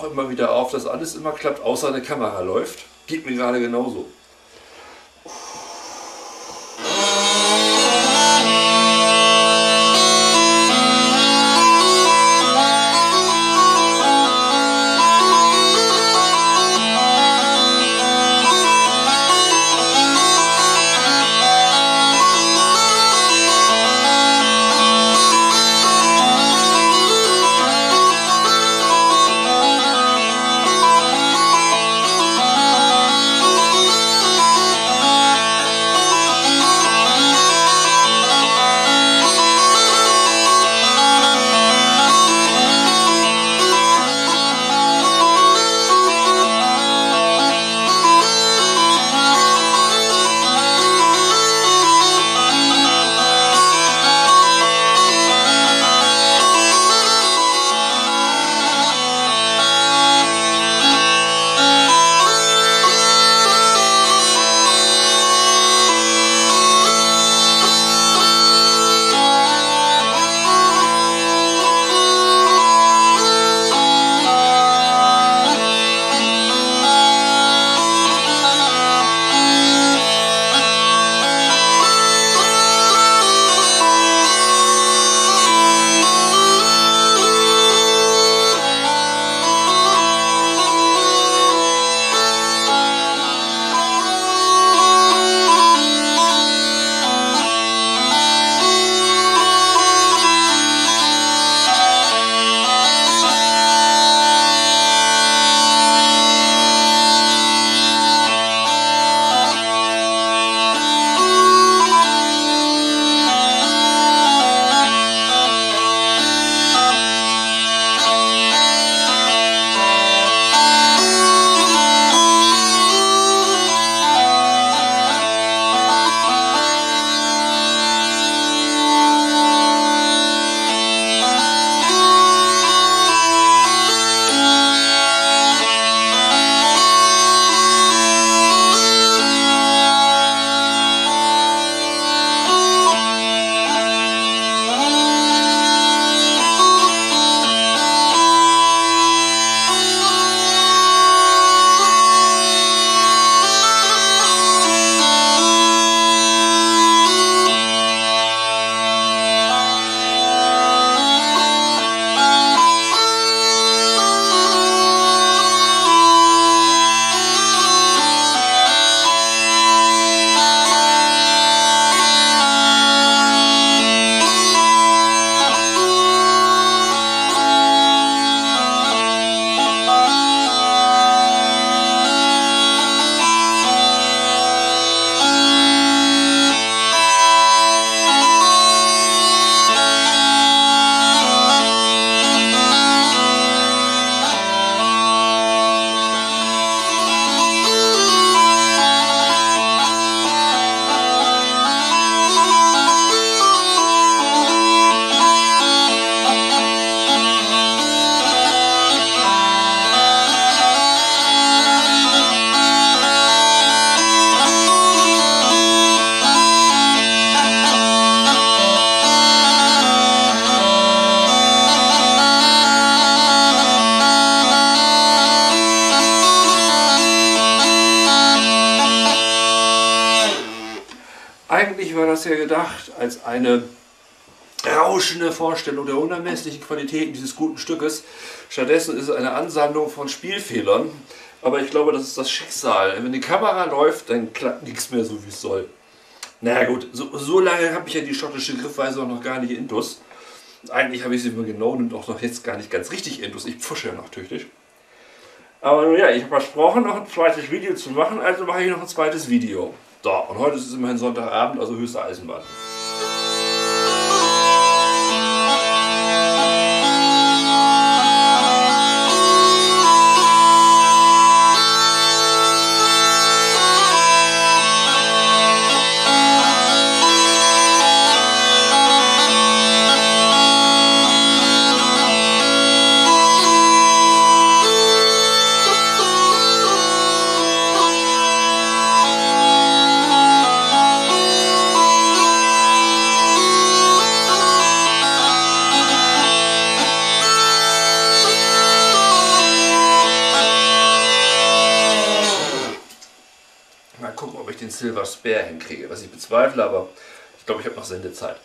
auch immer wieder auf, dass alles immer klappt, außer eine Kamera läuft. Geht mir gerade genauso. Das ja gedacht als eine rauschende Vorstellung der unermesslichen Qualitäten dieses guten Stückes. Stattdessen ist es eine Ansammlung von Spielfehlern. Aber ich glaube, das ist das Schicksal. Wenn die Kamera läuft, dann klappt nichts mehr so, wie es soll. Naja gut, so, so lange habe ich ja die schottische Griffweise auch noch gar nicht intus. Eigentlich habe ich sie immer genau und auch noch jetzt gar nicht ganz richtig intus. Ich pfusche ja noch tüchtig. Aber nun ja, ich habe versprochen, noch ein zweites Video zu machen, also mache ich noch ein zweites Video. So, und heute ist es immerhin Sonntagabend, also höchste Eisenbahn. Silver Spare hinkriege. Was ich bezweifle, aber ich glaube, ich habe noch Sendezeit.